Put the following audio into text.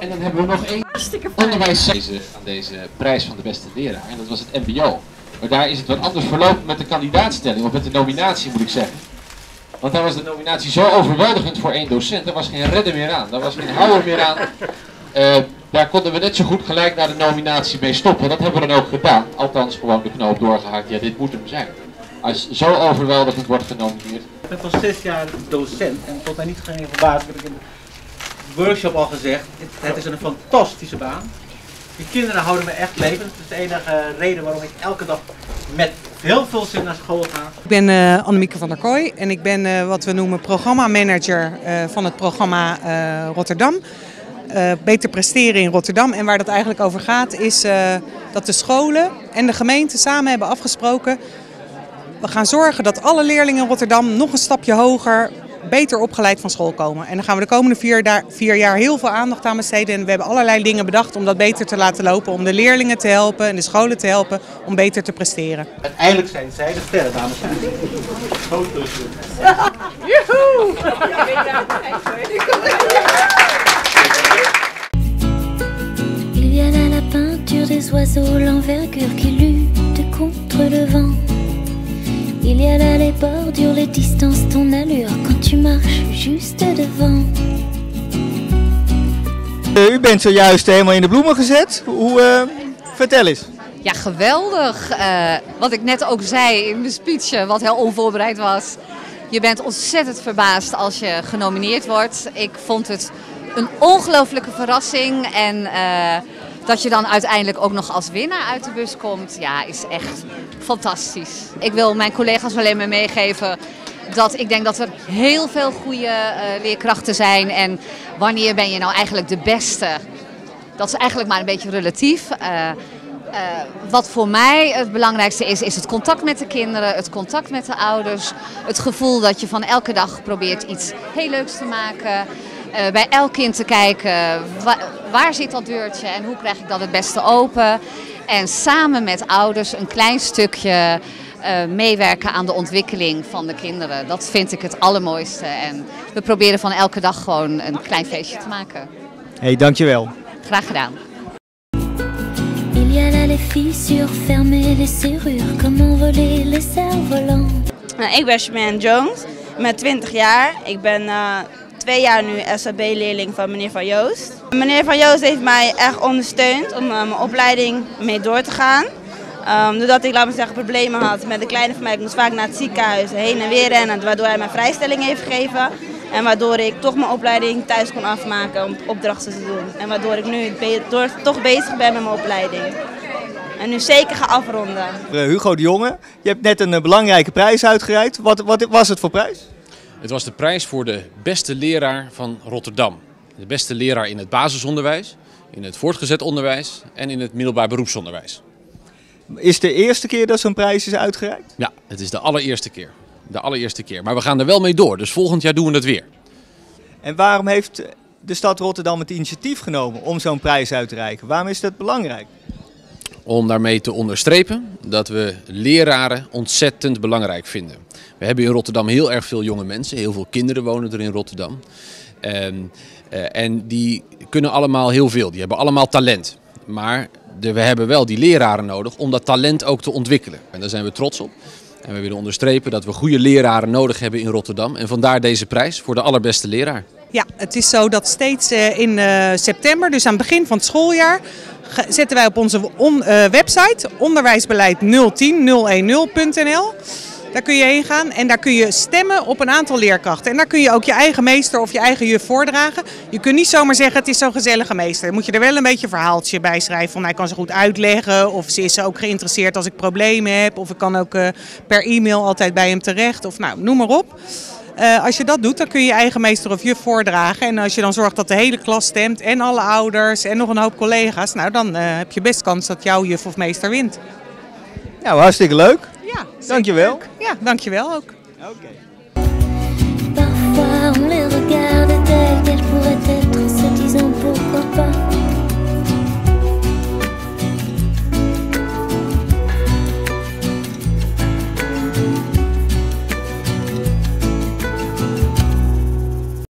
En dan hebben we nog één onderwijs aan deze prijs van de beste leraar. En dat was het MBO. Maar daar is het wat anders verlopen met de kandidaatstelling, of met de nominatie moet ik zeggen. Want daar was de nominatie zo overweldigend voor één docent. Daar was geen redder meer aan. Daar was geen houwer meer aan. Uh, daar konden we net zo goed gelijk naar de nominatie mee stoppen. Dat hebben we dan ook gedaan. Althans gewoon de knoop doorgehaakt. Ja, dit moet hem zijn. Als zo overweldigend wordt genomineerd. Ik ben al zes jaar docent en tot mij niet geen verbaasd heb ik in de workshop al gezegd. Het is een fantastische baan. Die kinderen houden me echt levend. Dat is de enige reden waarom ik elke dag met heel veel zin naar school ga. Ik ben uh, Annemieke van der Kooi en ik ben uh, wat we noemen programmamanager uh, van het programma Rotterdam. beter presteren in Rotterdam. En waar dat eigenlijk over gaat is dat de scholen en de gemeente samen hebben afgesproken. We gaan zorgen dat alle leerlingen in Rotterdam nog een stapje hoger beter opgeleid van school komen. En dan gaan we de komende vier, daar, vier jaar heel veel aandacht aan besteden. En we hebben allerlei dingen bedacht om dat beter te laten lopen. Om de leerlingen te helpen en de scholen te helpen om beter te presteren. Uiteindelijk zijn zij de sterren, dames en heren. Bordures, les distances, ton allure quand tu marches juste devant. U bent zojuist helemaal in de bloemen gezet. Hoe, uh, vertel eens. Ja, geweldig. Uh, wat ik net ook zei in mijn speech, wat heel onvoorbereid was. Je bent ontzettend verbaasd als je genomineerd wordt. Ik vond het een ongelooflijke verrassing. En uh, dat je dan uiteindelijk ook nog als winnaar uit de bus komt, ja, is echt fantastisch. Ik wil mijn collega's alleen maar meegeven dat ik denk dat er heel veel goede uh, leerkrachten zijn. En wanneer ben je nou eigenlijk de beste? Dat is eigenlijk maar een beetje relatief. Uh, uh, wat voor mij het belangrijkste is, is het contact met de kinderen, het contact met de ouders. Het gevoel dat je van elke dag probeert iets heel leuks te maken. Bij elk kind te kijken, waar, zit dat deurtje en hoe krijg ik dat het beste open. En samen met ouders een klein stukje uh, meewerken aan de ontwikkeling van de kinderen. Dat vind ik het allermooiste. En we proberen van elke dag gewoon een klein feestje te maken. hey, dankjewel. Graag gedaan. Nou, ik ben Shaman Jones, ik ben 20 jaar. Ik ben uh, twee jaar nu SAB-leerling van meneer Van Joost. Meneer Van Joost heeft mij echt ondersteund om uh, mijn opleiding mee door te gaan. Um, doordat ik, laat maar zeggen, problemen had met de kleine van mij. Ik moest vaak naar het ziekenhuis heen en weer rennen, waardoor hij mij vrijstelling heeft gegeven. En waardoor ik toch mijn opleiding thuis kon afmaken om opdrachten te doen. En waardoor ik nu toch bezig ben met mijn opleiding. En nu zeker ga afronden. Hugo de Jonge, je hebt net een belangrijke prijs uitgereikt. Wat, wat was het voor prijs? Het was de prijs voor de beste leraar van Rotterdam. De beste leraar in het basisonderwijs, in het voortgezet onderwijs en in het middelbaar beroepsonderwijs. Is de eerste keer dat zo'n prijs is uitgereikt? Ja, het is de allereerste keer. De allereerste keer. Maar we gaan er wel mee door, dus volgend jaar doen we het weer. En waarom heeft de stad Rotterdam het initiatief genomen om zo'n prijs uit te reiken? Waarom is dat belangrijk? Om daarmee te onderstrepen dat we leraren ontzettend belangrijk vinden. We hebben in Rotterdam heel erg veel jonge mensen, heel veel kinderen wonen er in Rotterdam. En, uh, en die kunnen allemaal heel veel, die hebben allemaal talent. Maar we hebben wel die leraren nodig om dat talent ook te ontwikkelen. En daar zijn we trots op. En we willen onderstrepen dat we goede leraren nodig hebben in Rotterdam. En vandaar deze prijs voor de allerbeste leraar. Ja, het is zo dat steeds in uh, september, dus aan het begin van het schooljaar, zetten wij op onze on, uh, website onderwijsbeleid 010.010.nl. Daar kun je heen gaan en daar kun je stemmen op een aantal leerkrachten. En daar kun je ook je eigen meester of je eigen juf voordragen. Je kunt niet zomaar zeggen het is zo'n gezellige meester. Dan moet je er wel een beetje een verhaaltje bij schrijven. Van hij kan ze goed uitleggen of ze is ook geïnteresseerd als ik problemen heb. Of ik kan ook per e-mail altijd bij hem terecht. Of nou, noem maar op. Eh, als je dat doet, dan kun je je eigen meester of juf voordragen. En als je dan zorgt dat de hele klas stemt en alle ouders en nog een hoop collega's, nou dan eh, heb je best kans dat jouw juf of meester wint. Nou, hartstikke leuk. Ja, dankjewel. Leuk. Ja, dankjewel ook. Oké. Okay.